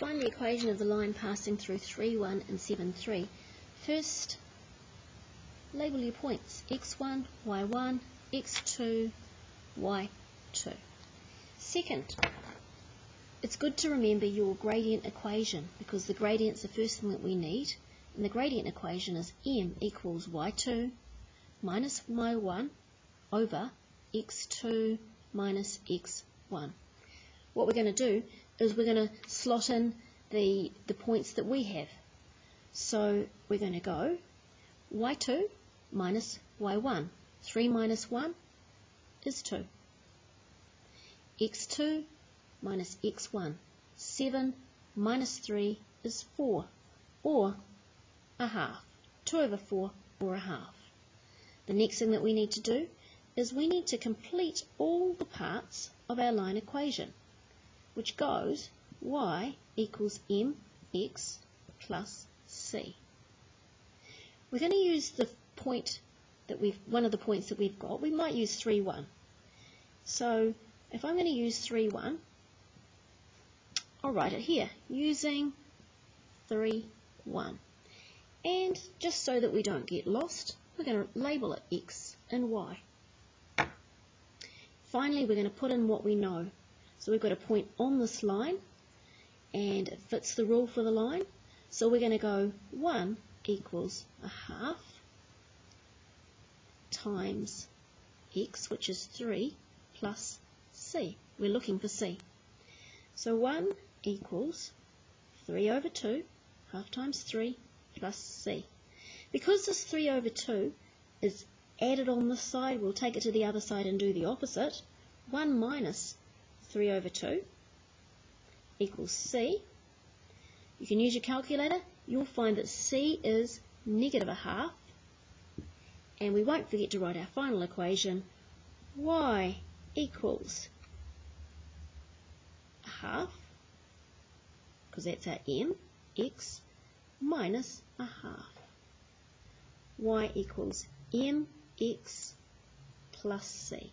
find the equation of the line passing through 3, 1 and 7, 3. First, label your points. x1, y1, x2, y2. Second, it's good to remember your gradient equation because the gradient's the first thing that we need. And the gradient equation is m equals y2 minus y1 over x2 minus x1. What we're going to do is we're going to slot in the, the points that we have. So we're going to go y2 minus y1. 3 minus 1 is 2. x2 minus x1. 7 minus 3 is 4, or a half. 2 over 4, or a half. The next thing that we need to do is we need to complete all the parts of our line equation which goes y equals mx plus c. We're going to use the point that we've, one of the points that we've got. We might use 3, 1. So if I'm going to use 3, 1, I'll write it here using 3, 1. And just so that we don't get lost, we're going to label it x and y. Finally, we're going to put in what we know. So we've got a point on this line and it fits the rule for the line. So we're going to go 1 equals a half times x, which is 3, plus c. We're looking for c. So 1 equals 3 over 2, half times 3, plus c. Because this 3 over 2 is added on this side, we'll take it to the other side and do the opposite. 1 minus 3 over 2 equals C. You can use your calculator. You'll find that C is negative a half. And we won't forget to write our final equation. Y equals a half, because that's our m, x minus a half. Y equals mx plus c.